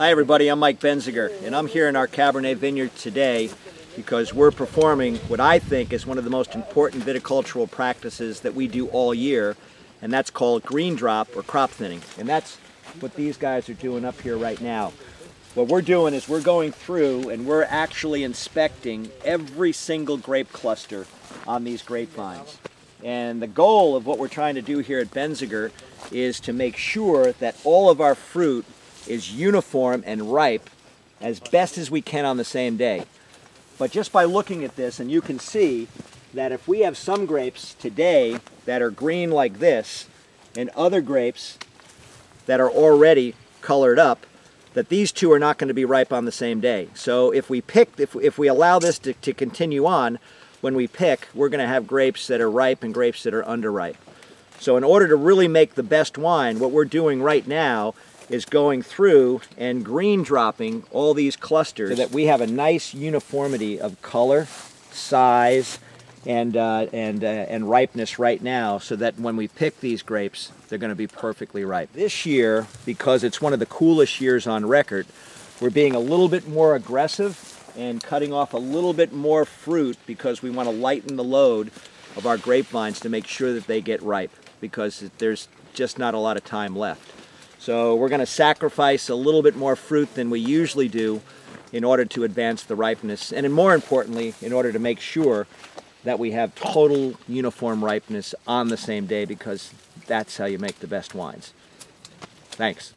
Hi everybody, I'm Mike Benziger and I'm here in our Cabernet vineyard today because we're performing what I think is one of the most important viticultural practices that we do all year and that's called green drop or crop thinning and that's what these guys are doing up here right now. What we're doing is we're going through and we're actually inspecting every single grape cluster on these grapevines. And the goal of what we're trying to do here at Benziger is to make sure that all of our fruit is uniform and ripe as best as we can on the same day. But just by looking at this, and you can see that if we have some grapes today that are green like this, and other grapes that are already colored up, that these two are not going to be ripe on the same day. So if we pick, if, if we allow this to, to continue on, when we pick, we're going to have grapes that are ripe and grapes that are underripe. So in order to really make the best wine, what we're doing right now is going through and green dropping all these clusters so that we have a nice uniformity of color, size, and, uh, and, uh, and ripeness right now so that when we pick these grapes, they're going to be perfectly ripe. This year, because it's one of the coolest years on record, we're being a little bit more aggressive and cutting off a little bit more fruit because we want to lighten the load of our grapevines to make sure that they get ripe because there's just not a lot of time left. So we're going to sacrifice a little bit more fruit than we usually do in order to advance the ripeness and more importantly in order to make sure that we have total uniform ripeness on the same day because that's how you make the best wines. Thanks.